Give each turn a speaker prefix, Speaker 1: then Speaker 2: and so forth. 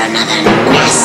Speaker 1: another mess.